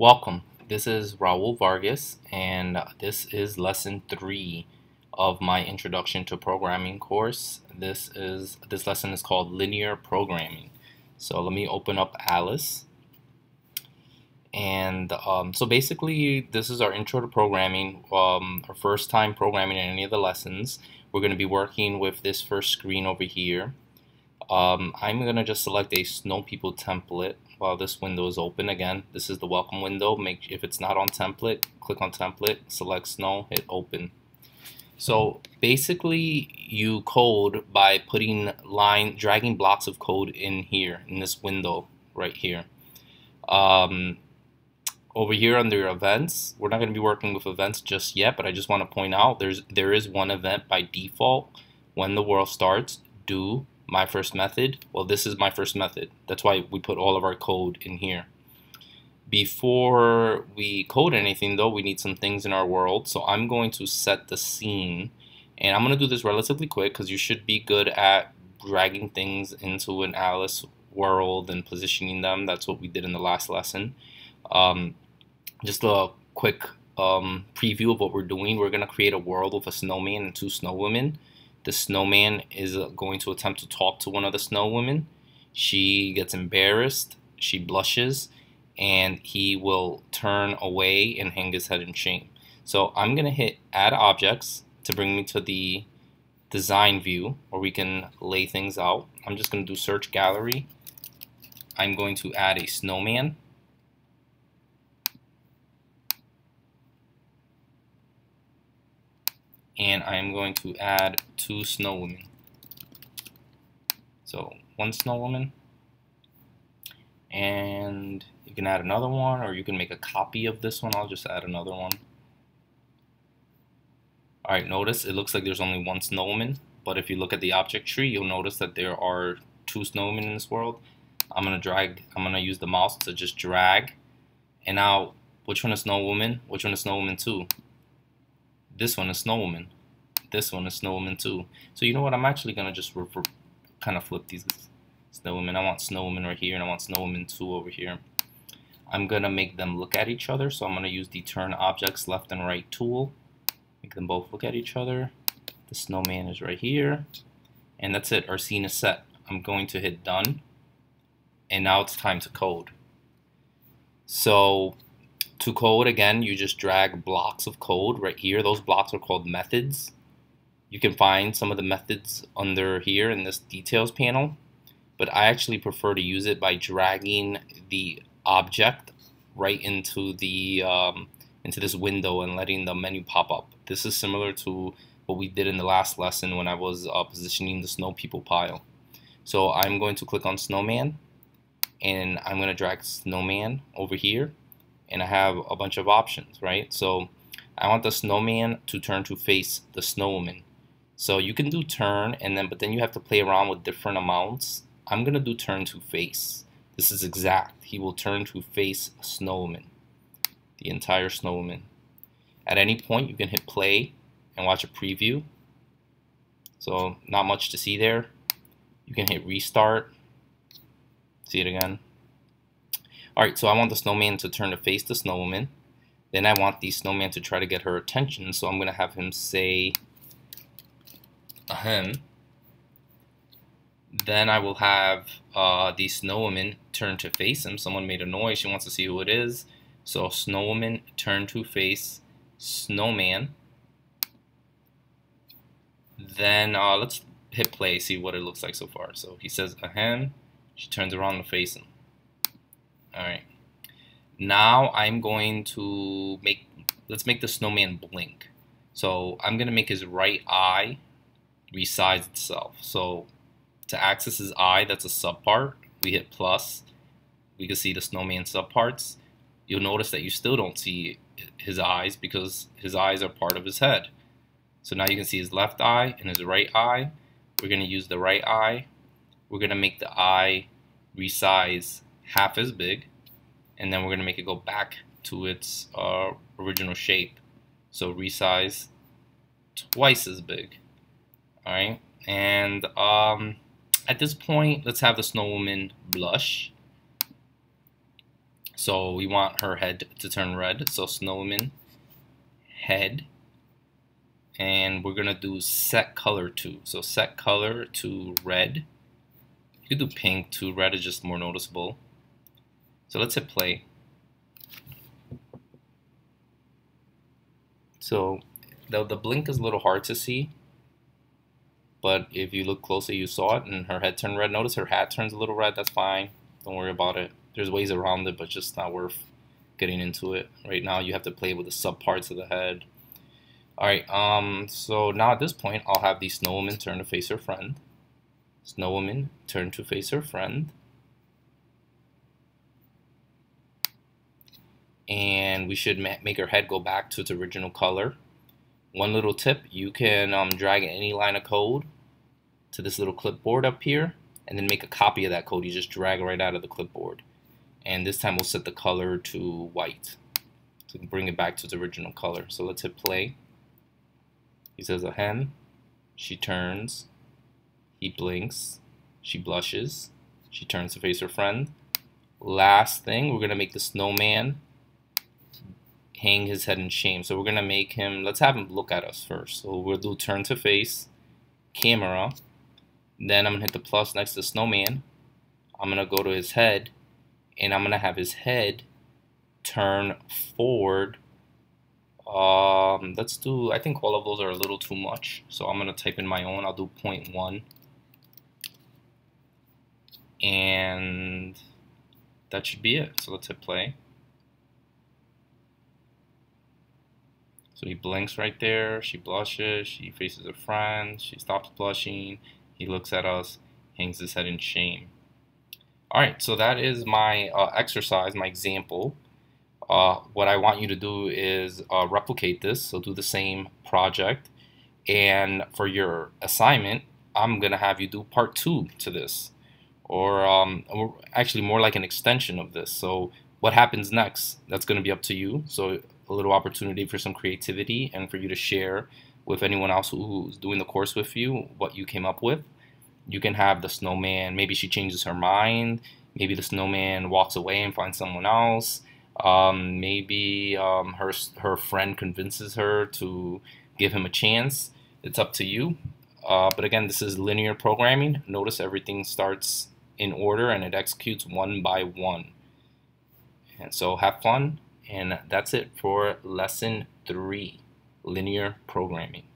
Welcome. This is Raul Vargas, and this is lesson three of my Introduction to Programming course. This is this lesson is called Linear Programming. So let me open up Alice. And um, so basically, this is our intro to programming, um, our first time programming in any of the lessons. We're going to be working with this first screen over here. Um, I'm to just select a Snow People template while this window is open again. This is the welcome window. Make if it's not on template click on template select snow hit open. So basically you code by putting line dragging blocks of code in here in this window right here. Um, over here under events we're not going to be working with events just yet but I just want to point out there's there is one event by default. When the world starts do my first method? Well, this is my first method. That's why we put all of our code in here. Before we code anything though, we need some things in our world. So I'm going to set the scene and I'm going to do this relatively quick because you should be good at dragging things into an Alice world and positioning them. That's what we did in the last lesson. Um, just a quick um, preview of what we're doing. We're going to create a world with a snowman and two snow women the snowman is going to attempt to talk to one of the snow women. She gets embarrassed, she blushes, and he will turn away and hang his head in shame. So I'm going to hit add objects to bring me to the design view where we can lay things out. I'm just going to do search gallery. I'm going to add a snowman. And I am going to add two snow women. So one snow woman and you can add another one or you can make a copy of this one. I'll just add another one. Alright, notice it looks like there's only one snow woman, but if you look at the object tree, you'll notice that there are two snowmen in this world. I'm gonna drag, I'm gonna use the mouse to just drag, and now which one is snow woman? Which one is snow woman two? This one is Snow Woman. This one is Snow Woman too. So you know what? I'm actually gonna just kind of flip these Snowwomen. I want Snow Woman right here, and I want Snow Woman two over here. I'm gonna make them look at each other. So I'm gonna use the Turn Objects Left and Right tool. Make them both look at each other. The snowman is right here. And that's it. Our scene is set. I'm going to hit Done. And now it's time to code. So to code, again, you just drag blocks of code right here. Those blocks are called methods. You can find some of the methods under here in this details panel, but I actually prefer to use it by dragging the object right into the um, into this window and letting the menu pop up. This is similar to what we did in the last lesson when I was uh, positioning the snow people pile. So I'm going to click on snowman and I'm going to drag snowman over here and I have a bunch of options, right? So I want the snowman to turn to face the snowman. So you can do turn and then, but then you have to play around with different amounts. I'm gonna do turn to face. This is exact. He will turn to face a snowman, the entire snowman. At any point, you can hit play and watch a preview. So not much to see there. You can hit restart. See it again. Alright, so I want the snowman to turn to face the snowwoman. Then I want the snowman to try to get her attention, so I'm going to have him say ahem. Then I will have uh, the snowwoman turn to face him. Someone made a noise. She wants to see who it is. So snowwoman turn to face snowman. Then uh, let's hit play, see what it looks like so far. So he says ahem. She turns around to face him. Alright. Now I'm going to make, let's make the snowman blink. So I'm going to make his right eye resize itself. So to access his eye, that's a subpart. We hit plus. We can see the snowman subparts. You'll notice that you still don't see his eyes because his eyes are part of his head. So now you can see his left eye and his right eye. We're going to use the right eye. We're going to make the eye resize half as big and then we're going to make it go back to its uh, original shape so resize twice as big alright and um, at this point let's have the snow woman blush So we want her head to turn red. So snowman head. And we're gonna do set color to. So set color to red. You could do pink to Red is just more noticeable. So let's hit play. So the, the blink is a little hard to see. But if you look closely, you saw it, and her head turned red. Notice her hat turns a little red. That's fine. Don't worry about it. There's ways around it, but just not worth getting into it. Right now, you have to play with the sub parts of the head. Alright, um, so now at this point, I'll have the snow woman turn to face her friend. Snow woman turn to face her friend. And we should ma make her head go back to its original color. One little tip, you can um, drag any line of code to this little clipboard up here and then make a copy of that code. You just drag right out of the clipboard. And this time we'll set the color to white to bring it back to its original color. So let's hit play. He says a hen, she turns, he blinks, she blushes, she turns to face her friend. Last thing, we're gonna make the snowman hang his head in shame. So we're gonna make him, let's have him look at us first. So we'll do turn to face, camera, then I'm gonna hit the plus next to snowman. I'm gonna go to his head, and I'm gonna have his head turn forward. Um, let's do, I think all of those are a little too much. So I'm gonna type in my own, I'll do 0.1. And that should be it. So let's hit play. So he blinks right there. She blushes. She faces her friend. She stops blushing. He looks at us, hangs his head in shame. All right, so that is my uh, exercise, my example. Uh, what I want you to do is uh, replicate this, so do the same project. And for your assignment, I'm going to have you do part two to this, or, um, or actually more like an extension of this. So what happens next, that's going to be up to you. So a little opportunity for some creativity and for you to share with anyone else who's doing the course with you what you came up with. You can have the snowman, maybe she changes her mind, maybe the snowman walks away and finds someone else. Um, maybe um, her her friend convinces her to give him a chance. It's up to you. Uh, but again, this is linear programming. Notice everything starts in order and it executes one by one. And so have fun. And that's it for lesson three, linear programming.